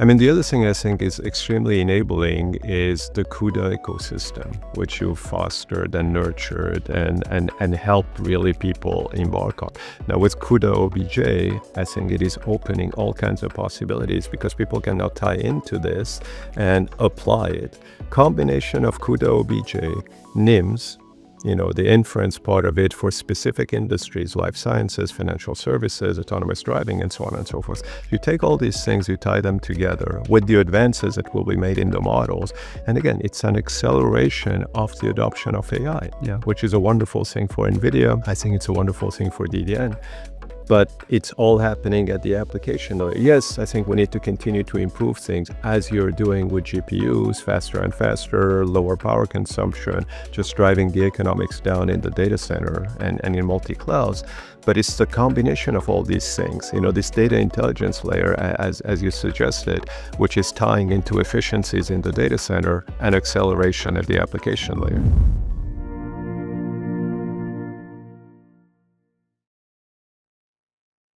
I mean, the other thing I think is extremely enabling is the CUDA ecosystem, which you've fostered and nurtured and, and, and helped really people embark on. Now, with CUDA OBJ, I think it is opening all kinds of possibilities because people can now tie into this and apply it. Combination of CUDA OBJ, NIMS, you know, the inference part of it for specific industries, life sciences, financial services, autonomous driving, and so on and so forth. You take all these things, you tie them together with the advances that will be made in the models. And again, it's an acceleration of the adoption of AI, yeah. which is a wonderful thing for NVIDIA. I think it's a wonderful thing for DDN but it's all happening at the application layer. Yes, I think we need to continue to improve things as you're doing with GPUs, faster and faster, lower power consumption, just driving the economics down in the data center and, and in multi-clouds. But it's the combination of all these things, you know, this data intelligence layer, as, as you suggested, which is tying into efficiencies in the data center and acceleration at the application layer.